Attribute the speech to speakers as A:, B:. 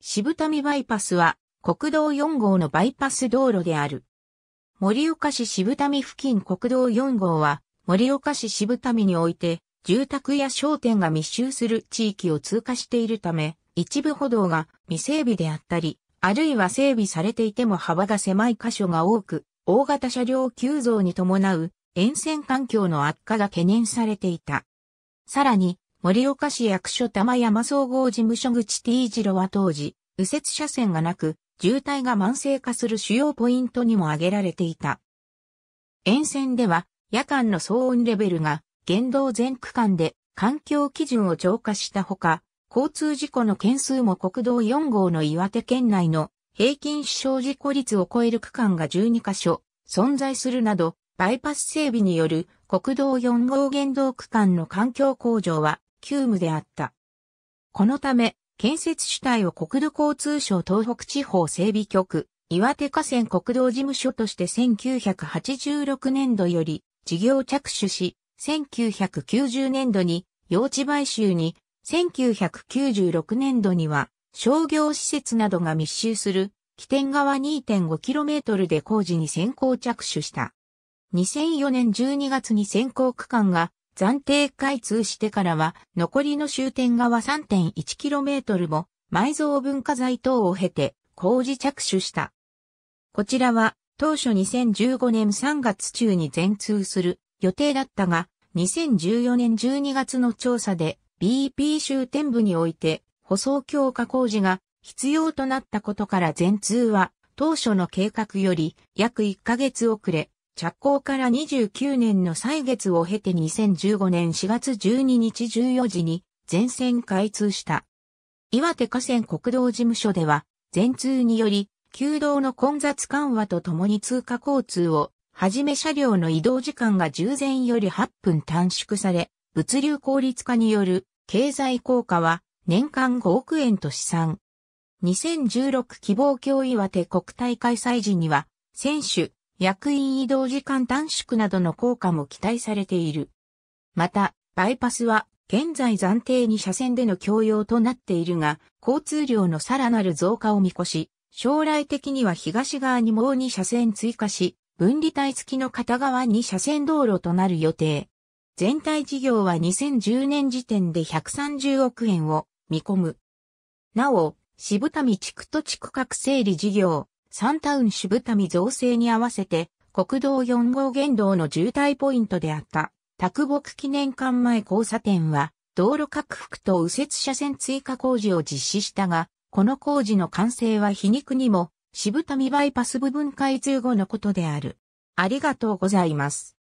A: 渋民バイパスは国道4号のバイパス道路である。盛岡市渋民付近国道4号は盛岡市渋民において住宅や商店が密集する地域を通過しているため、一部歩道が未整備であったり、あるいは整備されていても幅が狭い箇所が多く、大型車両急増に伴う沿線環境の悪化が懸念されていた。さらに、盛岡市役所玉山総合事務所口 T 字路は当時、右折車線がなく、渋滞が慢性化する主要ポイントにも挙げられていた。沿線では、夜間の騒音レベルが、現道全区間で環境基準を超過したほか、交通事故の件数も国道4号の岩手県内の平均死傷事故率を超える区間が12カ所存在するなど、バイパス整備による国道4号現道区間の環境向上は急務であった。このため、建設主体を国土交通省東北地方整備局、岩手河川国道事務所として1986年度より事業着手し、1990年度に用地買収に、1996年度には商業施設などが密集する起点側 2.5km で工事に先行着手した。2004年12月に先行区間が暫定開通してからは残りの終点側 3.1km も埋蔵文化財等を経て工事着手した。こちらは当初2015年3月中に全通する予定だったが、2014年12月の調査で BP 終点部において舗装強化工事が必要となったことから全通は当初の計画より約1ヶ月遅れ、着工から29年の歳月を経て2015年4月12日14時に全線開通した。岩手河川国道事務所では、全通により、旧道の混雑緩和とともに通過交通を、はじめ車両の移動時間が従前より8分短縮され、物流効率化による経済効果は年間5億円と試算。2016希望協岩手国体開催時には、選手、役員移動時間短縮などの効果も期待されている。また、バイパスは現在暫定に車線での共用となっているが、交通量のさらなる増加を見越し、将来的には東側にもう2車線追加し、分離帯付きの片側に車線道路となる予定。全体事業は2010年時点で130億円を見込む。なお、渋谷地区と地区画整理事業、サンタウン渋谷造成に合わせて、国道4号原道の渋滞ポイントであった、卓木記念館前交差点は、道路拡幅と右折車線追加工事を実施したが、この工事の完成は皮肉にも、渋谷バイパス部分開通後のことである。ありがとうございます。